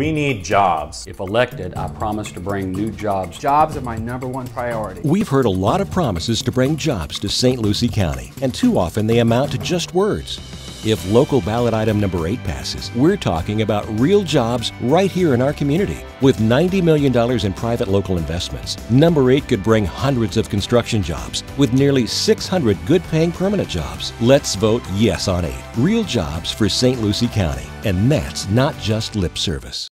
We need jobs. If elected, I promise to bring new jobs. Jobs are my number one priority. We've heard a lot of promises to bring jobs to St. Lucie County, and too often they amount to just words. If local ballot item number 8 passes, we're talking about real jobs right here in our community. With $90 million in private local investments, number 8 could bring hundreds of construction jobs with nearly 600 good paying permanent jobs. Let's vote yes on 8. Real jobs for St. Lucie County. And that's not just lip service.